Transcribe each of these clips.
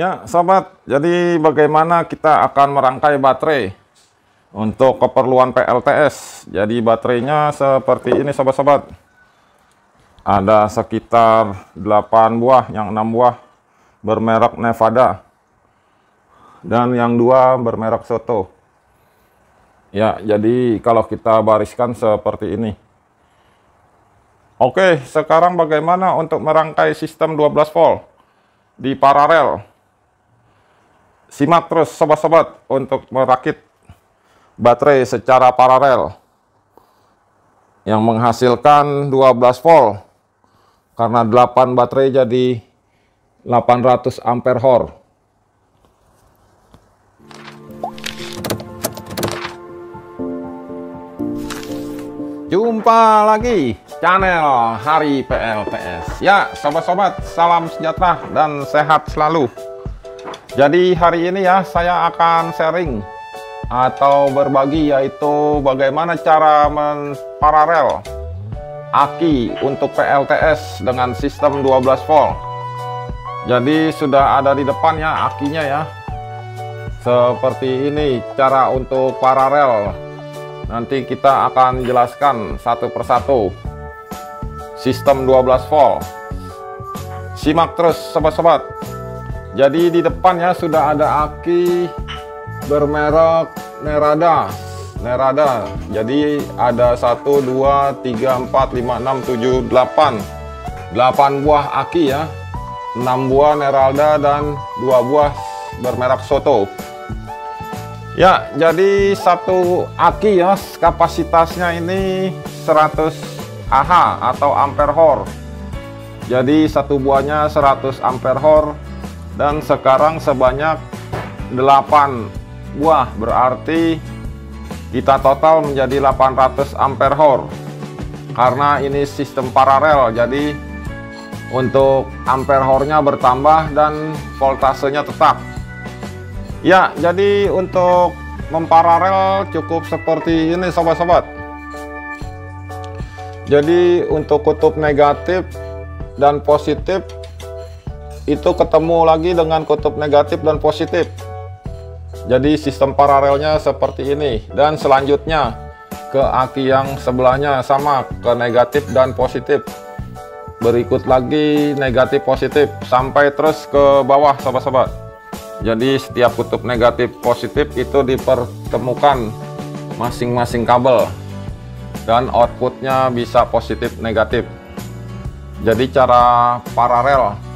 Ya, sobat. Jadi bagaimana kita akan merangkai baterai untuk keperluan PLTS. Jadi baterainya seperti ini sobat-sobat. Ada sekitar 8 buah, yang 6 buah bermerek Nevada. Dan yang dua bermerek Soto. Ya, jadi kalau kita bariskan seperti ini. Oke, sekarang bagaimana untuk merangkai sistem 12 volt di paralel? Simak terus sobat-sobat untuk merakit baterai secara paralel yang menghasilkan 12 volt karena 8 baterai jadi 800 ampere hour. Jumpa lagi channel Hari PLTS. Ya, sobat-sobat, salam sejahtera dan sehat selalu. Jadi hari ini ya saya akan sharing atau berbagi yaitu bagaimana cara menparalel aki untuk PLTS dengan sistem 12 volt. Jadi sudah ada di depan ya akinya ya. Seperti ini cara untuk paralel. Nanti kita akan jelaskan satu persatu sistem 12 volt. Simak terus sobat-sobat. Jadi di depannya sudah ada aki bermerek Nerada. Nerada. Jadi ada 1 2 3 4 5 6 7 8. 8 buah aki ya. 6 buah Nerada dan 2 buah bermerek Soto. Ya, jadi satu aki ya kapasitasnya ini 100 Ah atau ampere hour. Jadi satu buahnya 100 ampere hour dan sekarang sebanyak 8 buah berarti kita total menjadi 800 ampere hour karena ini sistem paralel jadi untuk ampere hournya bertambah dan voltasenya tetap. Ya jadi untuk memparalel cukup seperti ini sobat-sobat. Jadi untuk kutub negatif dan positif itu ketemu lagi dengan kutub negatif dan positif. Jadi sistem paralelnya seperti ini dan selanjutnya ke aki yang sebelahnya sama ke negatif dan positif. Berikut lagi negatif positif sampai terus ke bawah sobat-sobat. Jadi setiap kutub negatif positif itu dipertemukan masing-masing kabel dan outputnya bisa positif negatif. Jadi cara paralel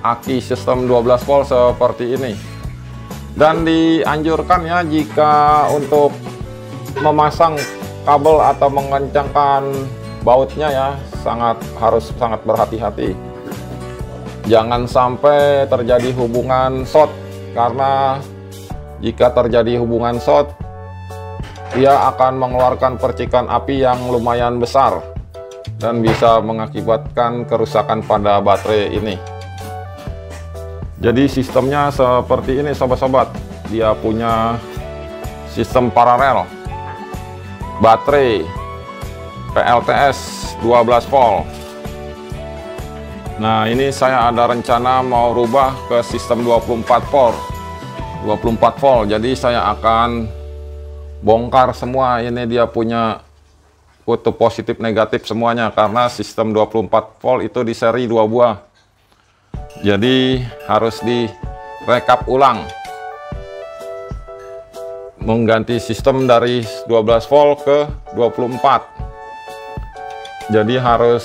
aki sistem 12 volt seperti ini. Dan dianjurkan ya jika untuk memasang kabel atau mengencangkan bautnya ya sangat harus sangat berhati-hati. Jangan sampai terjadi hubungan short karena jika terjadi hubungan short ia akan mengeluarkan percikan api yang lumayan besar dan bisa mengakibatkan kerusakan pada baterai ini jadi sistemnya seperti ini sobat-sobat. Dia punya sistem paralel. Baterai PLTS 12 volt. Nah, ini saya ada rencana mau rubah ke sistem 24 volt. 24 volt. Jadi saya akan bongkar semua ini dia punya kutub positif negatif semuanya karena sistem 24 volt itu di seri dua buah jadi harus direkap ulang. Mengganti sistem dari 12 volt ke 24 jadi harus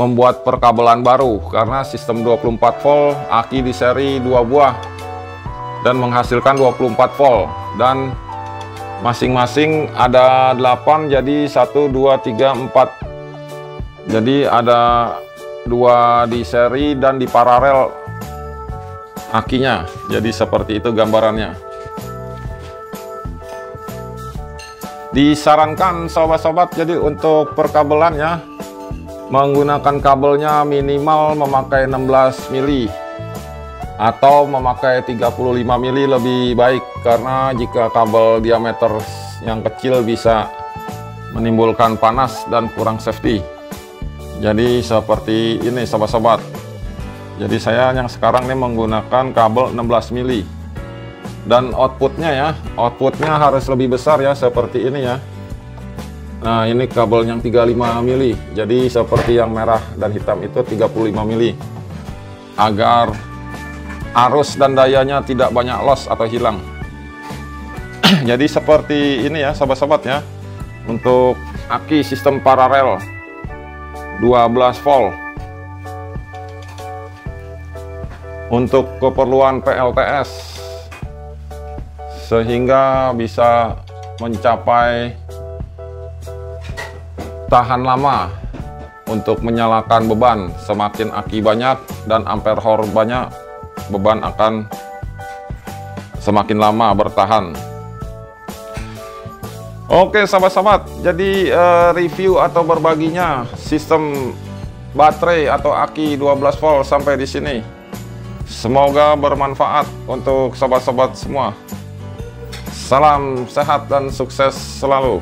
membuat perkabelan baru karena sistem 24 volt aki di seri dua buah dan menghasilkan 24 volt. Dan masing-masing ada 8 jadi 1 2 3 4 jadi ada dua di seri dan di paralel akinya. Jadi seperti itu gambarannya. Disarankan sobat-sobat jadi untuk perkabelannya menggunakan kabelnya minimal memakai 16 mili atau memakai 35 mili lebih baik karena jika kabel diameter yang kecil bisa menimbulkan panas dan kurang safety jadi seperti ini sobat-sobat. jadi saya yang sekarang ini menggunakan kabel 16 mili. Dan outputnya ya outputnya harus lebih besar ya seperti ini ya. Nah ini kabel yang 35 mili. Jadi seperti yang merah dan hitam itu 35 mili. Agar arus dan dayanya tidak banyak loss atau hilang. Jadi seperti ini ya sobat-sobat ya. Untuk aki sistem paralel 12 volt. Untuk keperluan PLTS sehingga bisa mencapai tahan lama untuk menyalakan beban. Semakin aki banyak dan ampere hour banyak beban akan semakin lama bertahan Oke sahabat-sahabat jadi uh, review atau berbaginya sistem baterai atau aki 12 volt sampai di sini. Semoga bermanfaat untuk sahabat-sahabat semua. Salam sehat dan sukses selalu